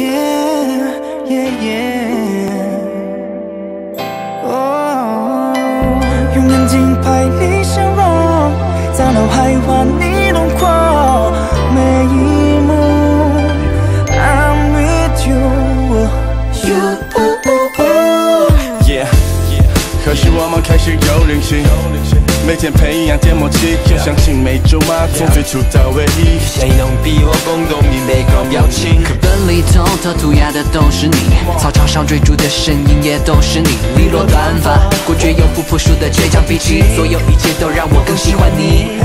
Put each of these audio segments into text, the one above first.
天。哦，用眼睛拍你笑容，在脑海画你轮廓，每一幕 I'm with you。Yeah，可是我们开始有灵性，每天培养点默契，相信每周马从最初到唯一。谁能比我更懂你每个表情？课本里头涂涂鸦的都是你，操场上追逐的身影也都是你。利落短发，果决又不服输的倔强脾气，所有一切都让我更喜欢你。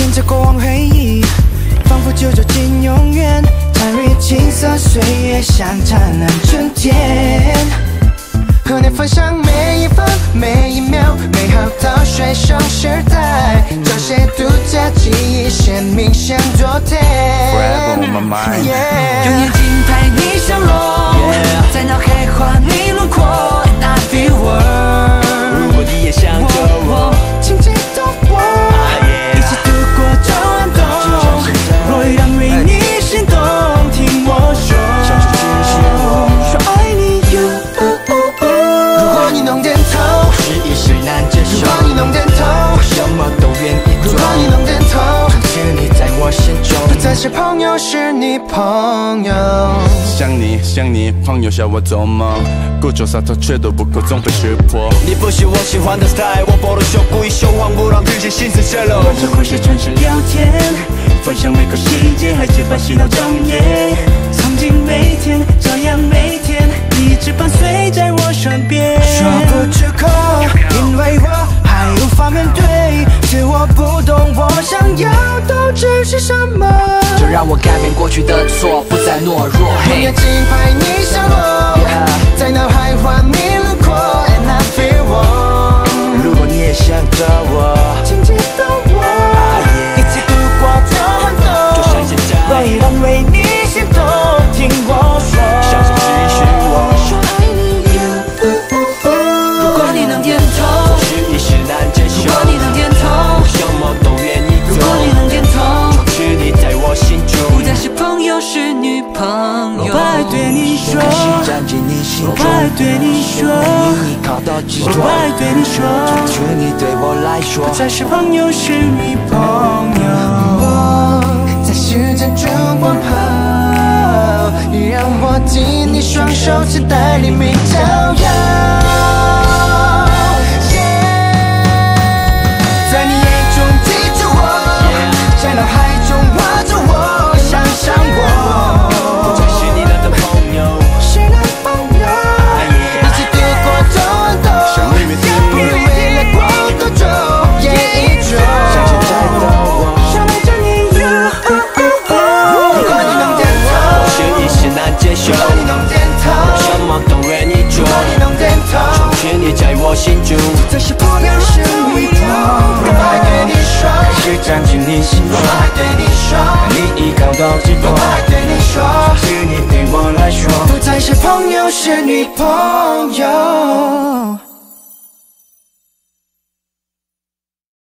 沿着过往回忆，仿佛就走进永远，参与青涩岁月，像灿烂春天。和你分享每一分每一秒，美好用眼睛拍你笑容，在脑海画你轮廓 I feel world。如果你也想着我，请记得我，一起度过这晚冬。若有人为你心动，听我说，说爱你。如果你能点头，是一时难接受。中。不再是朋友，是你朋友。想你想你，朋友笑我做梦，故作洒脱却都不够，总被识破。你不是我喜欢的 style，我不能秀，故意秀谎，不让自己心思泄露。这会是城市聊天，分享每个细节，还结伴洗脑整夜。曾经每天这样每天，一直伴随在我身边。我想要都只是什么。就让我改变过去的错，不再懦弱。用嘿眼睛拍你是女朋友。我爱对你说，开始站进你心中，我爱对你说，我。爱对你说，是你对我来说不，再是朋友，是你朋友。我在时间中奔跑，让我紧你双手，期待黎明照耀。心中。这是朋友，是你朋友。我爱对你说，开始占据你心中我，爱对你说，你依靠到极我多，爱对你说，是你对我来说。不再是朋友，是女朋友。